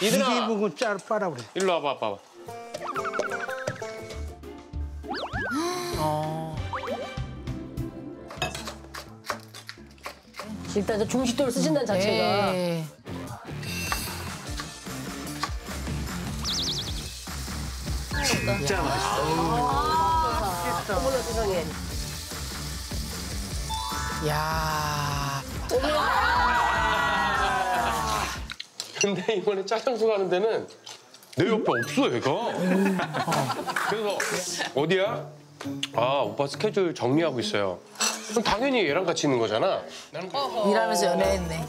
이들아. 이게 뭐짤 빨아 그래. 일로 와봐, 봐봐. 일단 저 중식도를 쓰신다는 자체가. 네. 진짜 맛있어. 어머나 세상에. 야. 근데 이번에 짜장수 가는 데는 내 옆에 없어, 얘가. 그래서 어디야? 아, 오빠 스케줄 정리하고 있어요. 그럼 당연히 얘랑 같이 있는 거잖아. 일하면서 연애했네.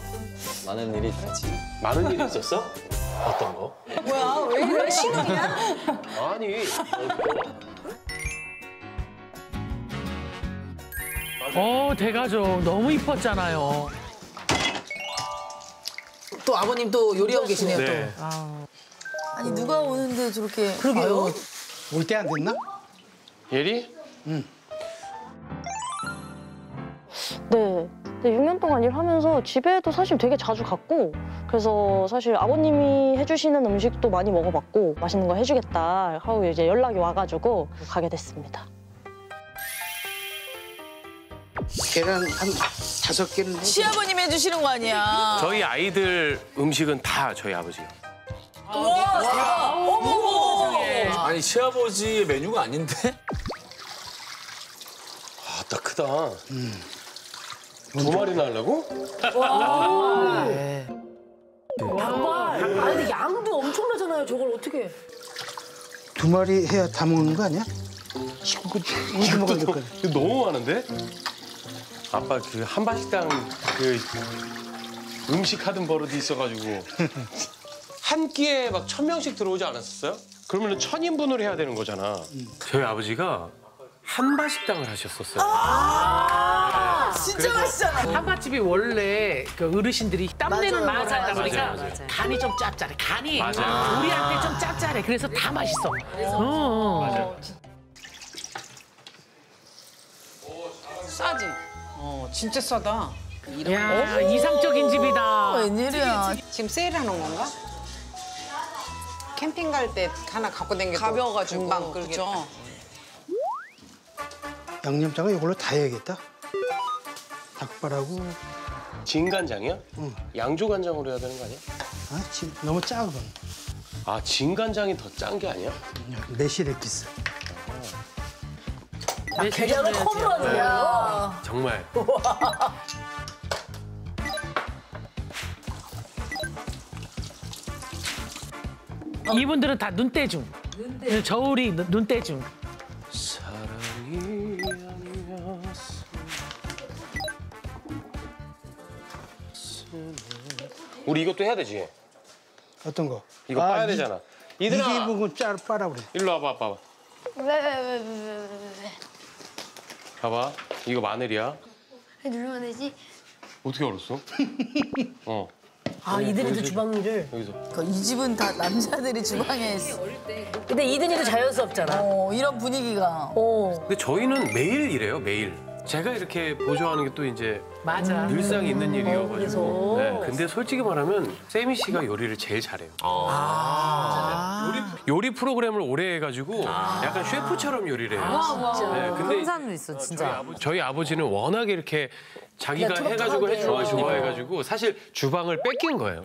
많은 일이 있었지. 많은 일이 있었어? 어떤 거? 뭐야 왜 이래 신혼이야? 아니, 어 대가족 너무 이뻤잖아요. 또 아버님 또 요리하고 계시네요 네. 또. 아 니 누가 오는데 저렇게. 그러게요. 올 때 안 됐나? 예리? 네. 근데 6년 동안 일하면서 집에도 사실 되게 자주 갔고 그래서 사실 아버님이 해주시는 음식도 많이 먹어봤고 맛있는 거 해주겠다 하고 이제 연락이 와가지고 가게 됐습니다. 계란 한 다섯 개는 해. 시아버님 해주시는 거 아니야. 저희 아이들 음식은 다 저희 아버지요. 아니 시아버지의 메뉴가 아닌데? 아, 딱 크다. 두 마리나 하려고? 정말. 아니 근데 양도 엄청나잖아요. 저걸 어떻게? 두 마리 해야 다 먹는 거 아니야? 식구 이거 먹어야 될 거야. 이거 너무 많은데? 아빠 그 한바식당 그 음식 하던 버릇이 있어가지고 한 끼에 막 천 명씩 들어오지 않았었어요? 그러면 천 인분을 해야 되는 거잖아. 저희 아버지가 한바식당을 하셨었어요. 진짜 맛있잖아. 한밭집이 원래 그 어르신들이 땀내는 맞아요, 맛을 하다 맞아요, 보니까 맞아요. 간이 좀 짭짤해. 간이 맞아요. 우리한테 좀 짭짤해. 그래서 다 맛있어. 어. 맞아요. 싸지? 어, 진짜 싸다. 야 이상적인 집이다. 웬일이야. 지금 세일하는 건가? 캠핑 갈 때 하나 갖고 다니기 가벼워가지고, 금방 끓겠다. 양념장은 이걸로 다 해야겠다. 닭발하고 진간장이요? 양조간장으로 해야 되는 거 아니야? 아, 지- 너무 작은 아 진간장이 더 짠 게 아니야? 매실액기스. 계량을 컵으로 하네요. 정말. 이분들은 다 눈대중. 저울이 눈- 눈대중. 사랑이 아니었어. 우리 이것도 해야 되지. 어떤 거? 이거 아, 빠야 이- 되잖아. 이들아, 뭐짤 빨아 그래. 일로 와봐. 왜, 왜, 왜, 왜, 왜, 왜, 왜. 봐봐. 이거 마늘이야. 왜 누르면 되지? 어떻게 알았어? 어, 아 이들이도 주방 일을. 여기서. 그이 집은 다 남자들이 주방에 있어. 근데 이든이도 자연스럽잖아. 어, 이런 분위기가. 어. 근데 저희는 매일 이래요, 매일. 제가 이렇게 보조하는 게 또 이제 맞아. 늘상 있는 일이어가지고. 그래서. 네, 근데 솔직히 말하면 세미 씨가 요리를 제일 잘해요. 요리, 요리 프로그램을 오래 해가지고 약간 셰프처럼 요리를 해요. 네, 근데 항상 있어 진짜. 저희 아버지는 워낙에 이렇게 자기가 그냥 해가지고 톡톡하게. 해주고 좋아해가지고 사실 주방을 뺏긴 거예요.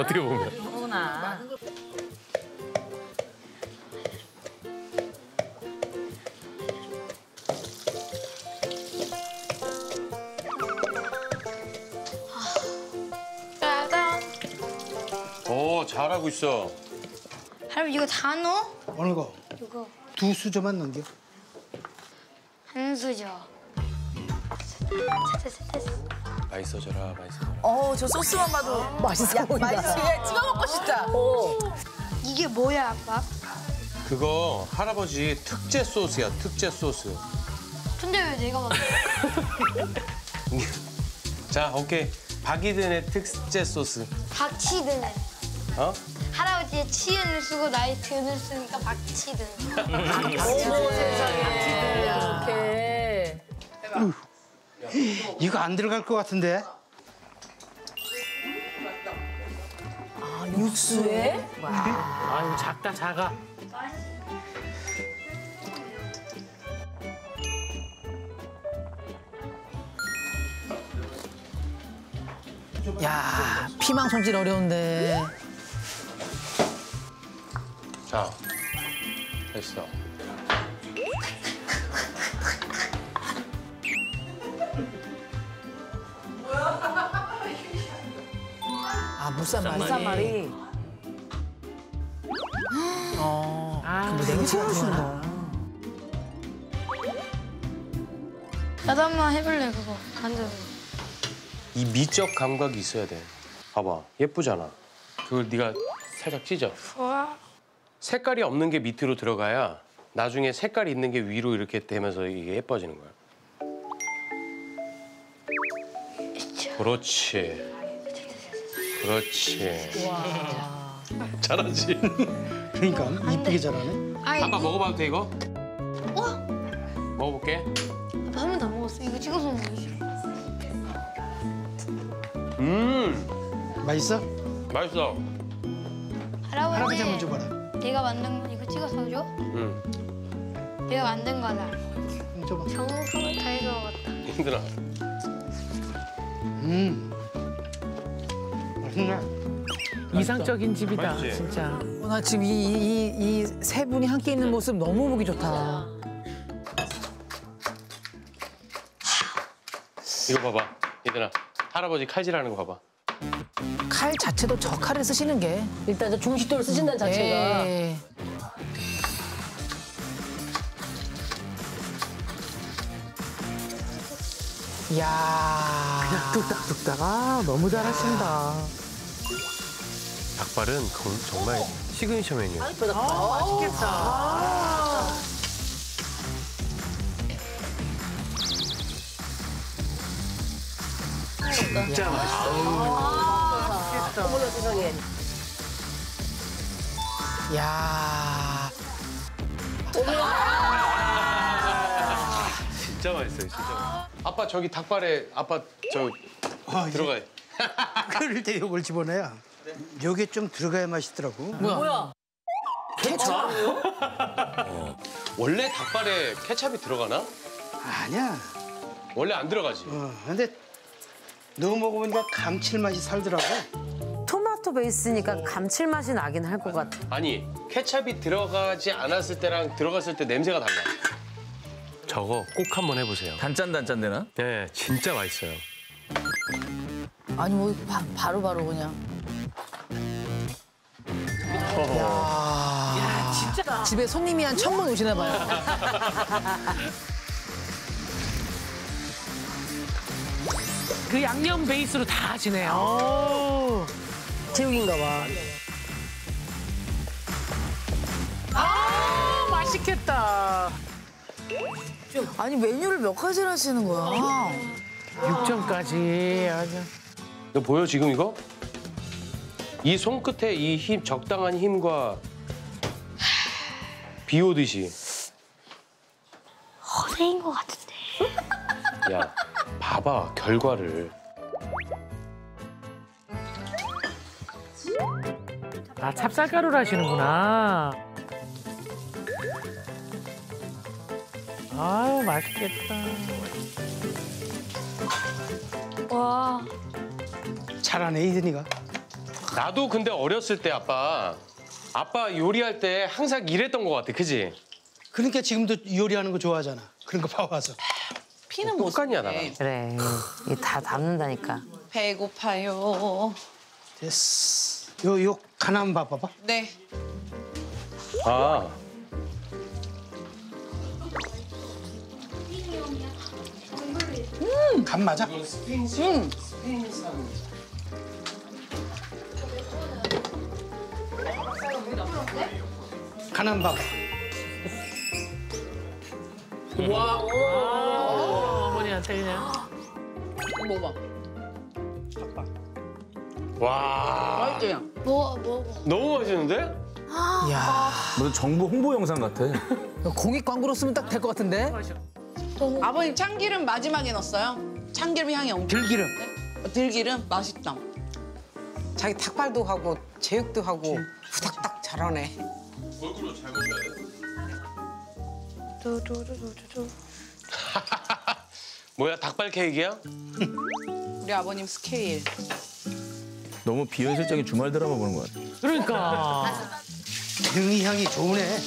어떻게 보면. 짜잔. 잘하고 있어. 할아버지 이거 다 넣어? 어느 거? 이거 두 수저만 넘겨. 한 수저. 맛있어져라, 맛있어져라. 어, 저 소스만 봐도 맛있어 보인다. 맛있게 찍어 먹고 싶다. 어. 이게 뭐야, 아빠? 그거 할아버지 특제 소스야, 특제 소스. 근데 왜 내가 먹어? 자, 오케이. 박이든의 특제 소스. 박치드네. 어? 할아버지의 치은을 쓰고 나의 든을 쓰니까 박치든. 어머 세상에. 이렇게. 이거 안 들어갈 것 같은데? 아 육수에? 아유 작다 작아. 야 피망 손질 어려운데. 자, 됐어. 아 무쌈말이. 쌈말이. 어. 아, 뭐 냉채하시나. 나도 한 번 해볼래 그거 완전. 이 미적 감각이 있어야 돼. 봐봐, 예쁘잖아. 그걸 네가 살짝 찢어. 와. 색깔이 없는 게 밑으로 들어가야 나중에 색깔이 있는 게 위로 이렇게 되면서 이게 예뻐지는 거야. 그렇지. 그렇지. 잘하지. 그러니까 이쁘게 잘하네. 아이 아빠 먹어봐도 돼 이거? 와. 먹어볼게. 한 번도 안 먹었어. 이거 찍어서 먹기 싫어. 음, 맛있어? 맛있어. 할아버지. 할아버지 한 번 줘봐라. 내가 만든 거 이거 찍어서 줘. 음, 내가 만든 거다. 줘봐. 정성을 다해서 먹었다. 힘들어. 음. 맛있네. 이상적인 집이다 맛있지? 진짜. 어, 나 지금 이이이세 분이 함께 있는 모습 너무 보기 좋다. 이거 봐봐, 얘들아. 할아버지 칼질하는 거 봐봐. 칼 자체도 저 칼을 쓰시는 게. 일단 저 중식도를 쓰신다는 자체가. 예. 야. 그냥 뚝딱뚝딱 아 너무 잘하신다. 닭발은 건- 정말 시그니처 메뉴. 맛있겠다. 진짜 맛있어. 어머나 세상에. 야. 진짜 맛있어요, 진짜. 맛있어요. 아빠 저기 닭발에 아빠 저 아, 이제 들어가요. 그럴 때 이걸 집어넣어야. 요게 좀 들어가야 맛있더라고. 뭐야? 원래 닭발에 케찹이 들어가나? 아니야. 원래 안 들어가지. 어, 근데 넣어 먹어보니까 감칠맛이 살더라고. 토마토 베이스니까 감칠맛이 나긴 할 것 같아. 아니 케찹이 들어가지 않았을 때랑 들어갔을 때 냄새가 달라. 저거 꼭 한번 해보세요. 단짠 단짠 되나? 네, 진짜 맛있어요. 아니 뭐 바, 바로 바로 그냥. 야. 진짜. 집에 손님이 한천번 오시나 봐요. 그 양념 베이스로 다 하시네요. 오. 제육인가 봐. 아 맛있겠다. 아니 메뉴를 몇 가지를 하시는 거야? 육전까지 아주. 너 보여 지금 이거? 이 손끝에 이 힘 적당한 힘과 비 오듯이. 허세인 것 같은데. 야, 봐봐 결과를. 아 찹쌀가루를 하시는구나. 아유 맛있겠다. 와. 잘하네 이든이가. 나도 근데 어렸을 때 아빠 아빠 요리할 때 항상 이랬던 것 같아, 그지? 그러니까 지금도 요리하는 거 좋아하잖아. 그런 거 봐와서. 피는 똑같냐 나랑? 그래. 이게 다 담는다니까. 배고파요. 됐어. 요, 요, 간 한번 봐봐봐. 네. 아, 간 맞아? 간 한번 봐봐. 어머니한테 그냥. 와, 먹어 먹어. 너무 맛있는데? 야. 무슨 정부 홍보 영상 같아. 공익 광고로 쓰면 딱 될 것 같은데? 아버님 참기름 마지막에 넣었어요. 참기름 향이 엄청. 들기름. 들기름 맛있다. 자기 닭발도 하고 제육도 하고 후닥닥 잘하네. 얼굴로 잘 먹어야 돼. 두두두두두. 뭐야 닭발 케이크야? 우리 아버님 스케일. 너무 비현실적인 주말 드라마 보는 것 같아. 그러니까. 능이 향이 좋네.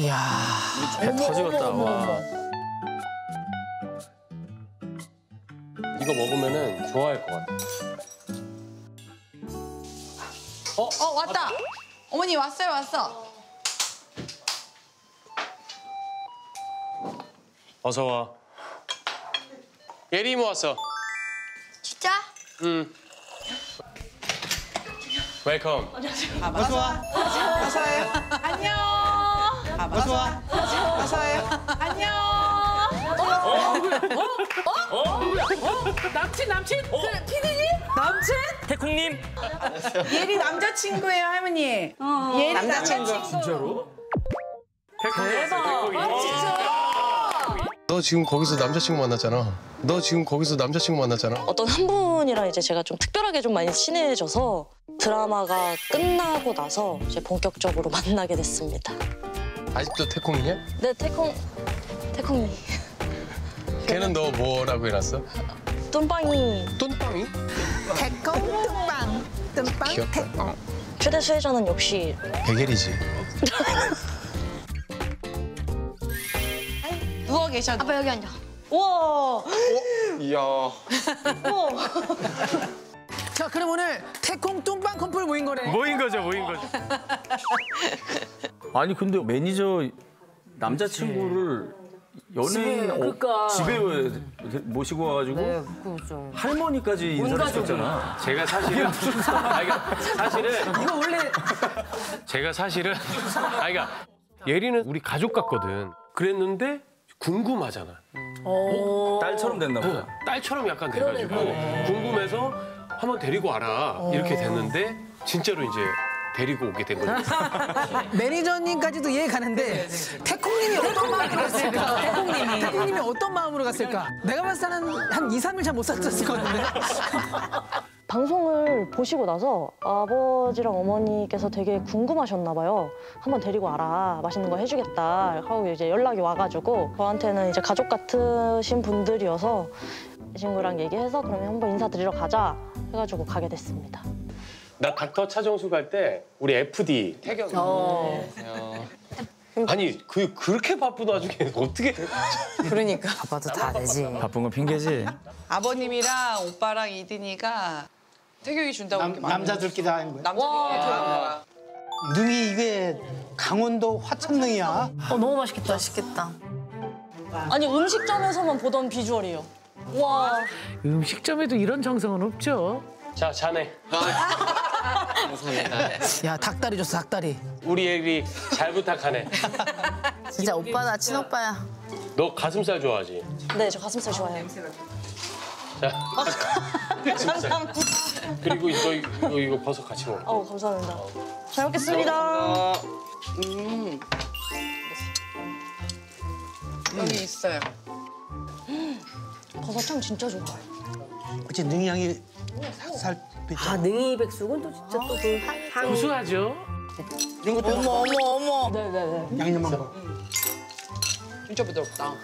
이야. 배 터지겠다. 와. 이거 먹으면은 좋아할 것 같아. 어 왔다. 어머니 왔어요 왔어. 어서 와. 예리 이모 왔어. 진짜? 응. Welcome. 어서 와. 어서 와요. 안녕. 어서 와. 어서 와요. 안녕. 남친 남친? 그 피디님? 남친? 태콩님? 예리 남자친구예요 할머니. 예리 남자친구. 진짜로? 너 지금 거기서 남자친구 만났잖아. 너 지금 거기서 남자친구 만났잖아. 어떤 한 분이랑 이제 제가 좀 특별하게 좀 많이 친해져서 드라마가 끝나고 나서 이제 본격적으로 만나게 됐습니다. 아직도 태콩이냐? 네, 태콩, 태콩이. 걔는 너 뭐라고 해놨어? 뚠빵이 뚠빵이? 태콩. 뜸빵 귀엽다. 태콩. 최대 수혜자는 역시 백일이지. 계셔도. 아빠 여기 앉아. 우와 자, 그럼 오늘 태콩 뚱빵 커플 모인 거네. 모인 거죠, 모인 거죠. 아니 근데 매니저 남자친구를 연예인 어, 그러니까. 집에 모시고 와가지고 할머니까지 인사를 시켰잖아. 제가 사실은 아니, 그러니까 사실은 이거 원래 제가 사실은 아니 그러니까 예리는 우리 가족 같거든. 그랬는데 궁금하잖아. 딸처럼 됐나 보다. 어, 딸처럼 약간 돼가지고 궁금해서 한번 데리고 와라 이렇게 됐는데 진짜로 이제 데리고 오게 된 거죠. 매니저님까지도 이해 가는데 태콩님이 어떤 마음으로 갔을까? 태콩님이. 태콩님이 어떤 마음으로 갔을까? 내가 봤을 때는 한 2, 3일 잘 못 살았을 것 같은데. 방송을 보시고 나서 아버지랑 어머니께서 되게 궁금하셨나 봐요. 한번 데리고 와라. 맛있는 거 해주겠다. 하고 이제 연락이 와가지고 저한테는 이제 가족 같으신 분들이어서 이 친구랑 얘기해서 그러면 한번 인사드리러 가자 해가지고 가게 됐습니다. 나 닥터 차정수 갈 때 우리 FD 태경이. 아니 그 그렇게 바쁜 와중에 어떻게 그러니까 아빠도 다 되지. 바쁜 건 핑계지. 아버님이랑 오빠랑 이든이가 태경이 준다고 남, 남자들끼리 다 하는 거야. 남자들끼리 들어가. 능이 이게 강원도 화천능이야. 어 너무 맛있겠다. 맛있겠다. 아니 음식점에서만 보던 비주얼이에요. 와 음식점에도 이런 정성은 없죠. 자 자네 야, 닭다리 줬어, 닭다리. 우리 예리 잘 부탁하네. 진짜 오빠다 친오빠야. 너 가슴살 좋아하지? 네, 저 가슴살 좋아해요. 자 가슴살. 그리고 이거 이거, 이거 버섯 같이 먹어. 어우 감사합니다. 잘 먹겠습니다. 여기 있어요. 버섯향 진짜 좋아요. 그치 능이 향이 살살 아 능이 백숙은 또 진짜 또 그 향. 고소하죠? 이런 것도 어머 어머 어머. 네네네. 양념한 거. 진짜 부드럽다.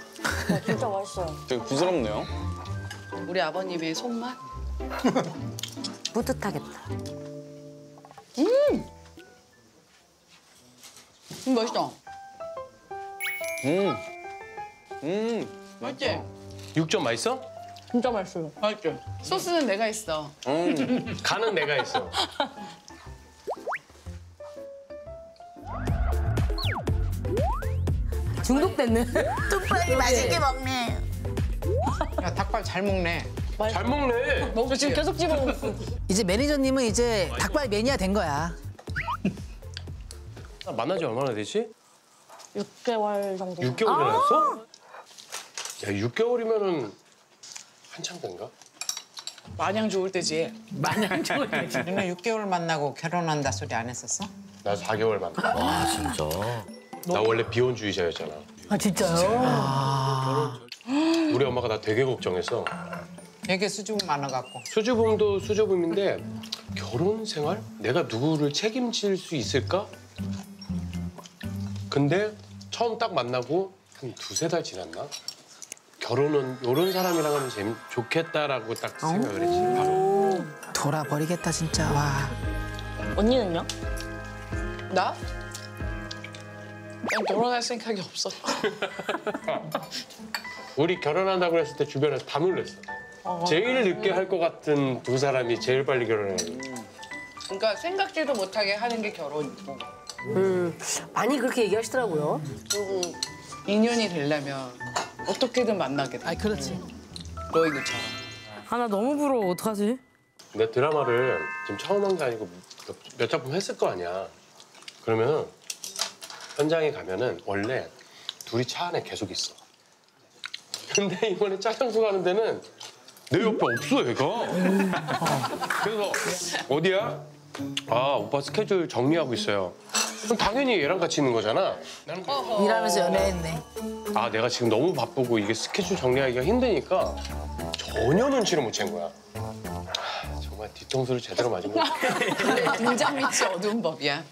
진짜 맛있어요. 되게 부드럽네요. 우리 아버님의 손맛. 뿌듯하겠다. 음 맛있다. 음. 음. 맛있지? 육점 맛있어? 진짜 맛있어요. 맛있지? 소스는 내가 했어. 음. 간은 내가 했어. 중독됐네. 뚝배기 맛있게 먹네. 야, 닭발 잘 먹네. 잘 먹네. 저 지금 계속 집어먹고. 이제 매니저님은 이제 닭발 매니아 된 거야. 만난 지 얼마나 되지? 6개월 정도. 6개월이나 됐어? 야 6개월이면은 한참 된가? 마냥 좋을 때지. 마냥 좋아해. 너네 6개월 만나고 결혼한다 소리 안 했었어? 나 4개월 만나. 아 진짜. 나 원래 비혼주의자였잖아. 아 진짜요? 우리 엄마가 나 되게 걱정했어. 되게 수줍음 많아갖고. 수줍음도 수줍음인데 결혼 생활? 내가 누구를 책임질 수 있을까? 근데 처음 딱 만나고 한 두세 달 지났나? 결혼은 이런 사람이랑 하면 재밌 좋겠다라고 딱 생각을 했지. 바로. 돌아버리겠다 진짜 와. 언니는요? 나? 난 결혼할 생각이 없어. 우리 결혼한다고 그랬을 때 주변에서 다 놀랬어. 제일 늦게 할 것 같은 두 사람이 제일 빨리 결혼해. 그러니까 생각지도 못하게 하는 게 결혼이고. 음 많이 그렇게 얘기하시더라고요. 그리고 인연이 되려면 어떻게든 만나게 돼. 아 그렇지. 너희들처럼. 하나 너무 부러워. 어떡하지? 내 드라마를 지금 처음 한 게 아니고 몇, 몇 작품 했을 거 아니야. 그러면 현장에 가면은 원래 둘이 차 안에 계속 있어. 근데 이번에 짜장수 가는 데는 내 옆에 없어 얘가. 그래서 어디야? 아 오빠 스케줄 정리하고 있어요. 그럼 당연히 얘랑 같이 있는 거잖아. 나는 그- 일하면서 연애했네. 아 내가 지금 너무 바쁘고 이게 스케줄 정리하기가 힘드니까 전혀 눈치를 못 챈 거야. 하, 정말 뒤통수를 제대로 맞은 거야. 근데 등장 밑이 어두운 법이야.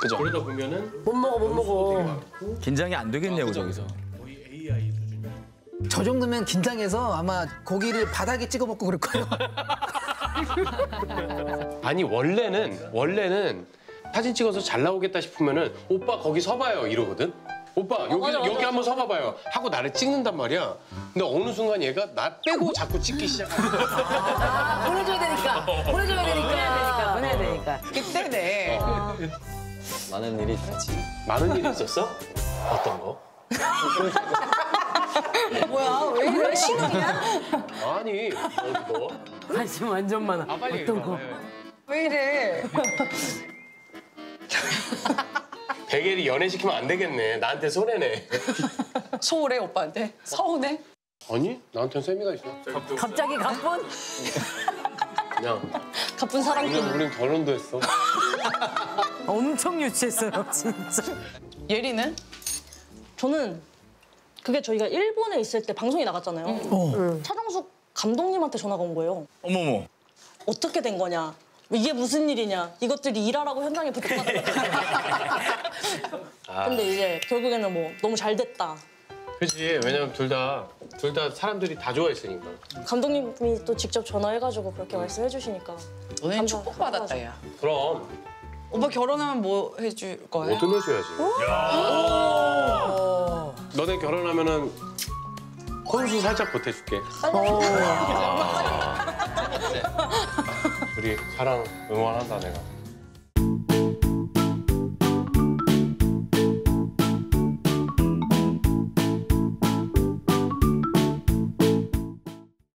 그죠? 그러다 보면은 못 먹어 못 먹어. 긴장이 안 되겠네요, 저기서. 저 정도면 긴장해서 아마 고기를 바닥에 찍어 먹고 그럴 거예요. 아니 원래는 원래는 사진 찍어서 잘 나오겠다 싶으면은 오빠 거기 서봐요 이러거든. 오빠 여기 맞아, 맞아, 여기 한번 서봐봐요 하고 나를 찍는단 말이야. 근데 어느 순간 얘가 나 빼고 자꾸 찍기 시작하는 거야. 아, 보내줘야 되니까. 보내줘야 되니까. 보내야 되니까. 그때네. 많은 일이 있었지. 많은 일이 있었어? 어떤 거? 뭐야 왜 이래 신혼이야? 아니 어, 뭐? 관심 완전 많아. 아 빨리 어떤 거? 왜 이래? 베개를 연애시키면 안 되겠네. 나한테 손해네. 소홀해 오빠한테? 서운해? 아니 나한테는 세미가 있어. 갑자기 가쁜? 그냥 가쁜 사랑꾼. 우린, 우린 결혼도 했어. 엄청 유치했어요 진짜. 예리는? 저는 그게 저희가 일본에 있을 때 방송이 나갔잖아요. 차정숙 감독님한테 전화가 온 거예요. 어머머. 어떻게 된 거냐? 이게 무슨 일이냐? 이것들이 일하라고 현장에 부탁받는 아. 근데 이제 결국에는 뭐 너무 잘 됐다. 그렇지. 왜냐면 둘 다 둘 다 사람들이 다 좋아했으니까. 감독님이 또 직접 전화해가지고 그렇게 말씀해 주시니까 감사- 축복받았다 야. 그럼 오빠 결혼하면 뭐 해줄 거야? 뭐든 해줘야지. 너네 결혼하면은 혼수 살짝 보태줄게. 우리 사랑 응원한다 내가.